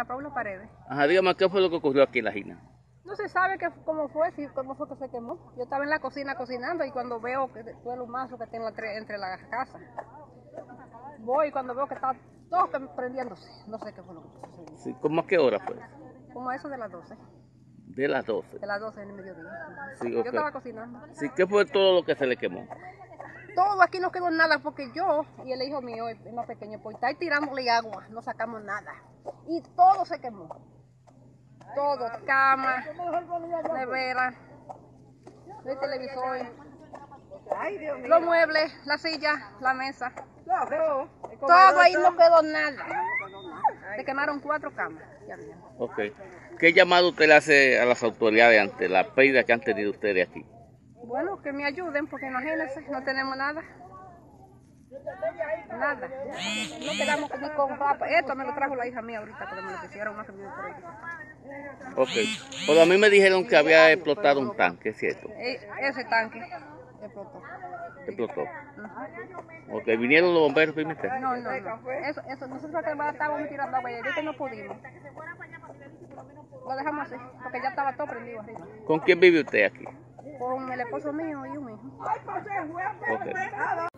A Paredes. Ajá, dígame, ¿qué fue lo que ocurrió aquí en la Gina? No se sabe qué, cómo fue, si, cómo fue que se quemó. Yo estaba en la cocina cocinando y cuando veo que fue el humazo que tengo entre, las casas, voy y cuando veo que está todo prendiéndose. No sé qué fue lo que sucedió. Sí, ¿Cómo a qué hora fue? Como eso de las 12, De las 12. de las 12 en el mediodía. Sí, Yo ok. estaba cocinando. Sí, ¿qué fue todo lo que se le quemó? Todo aquí no quedó nada porque yo y el hijo mío, el más pequeño, pues está ahí tirándole agua, no sacamos nada. Y todo se quemó. Todo, cama, nevera, el televisor, los muebles, la silla, la mesa. Todo ahí no quedó nada. Se quemaron cuatro camas. Ok. ¿Qué llamado usted le hace a las autoridades ante la pérdida que han tenido ustedes aquí? Bueno, que me ayuden porque imagínense, no tenemos nada. Nada. No quedamos ni con rapa. Esto me lo trajo la hija mía ahorita, pero me lo quisieron más que me por ahí. Ok. Pero a mí me dijeron que había explotado un tanque, ¿es cierto? E- Ese tanque explotó. Explotó. Ujú. Ok, vinieron los bomberos primero. No, no, no. Eso, eso, nosotros estábamos tirando agua y no pudimos. Lo dejamos así, porque ya estaba todo prendido arriba. ¿Con quién vive usted aquí? Con el esposo mío y un hijo. Ok.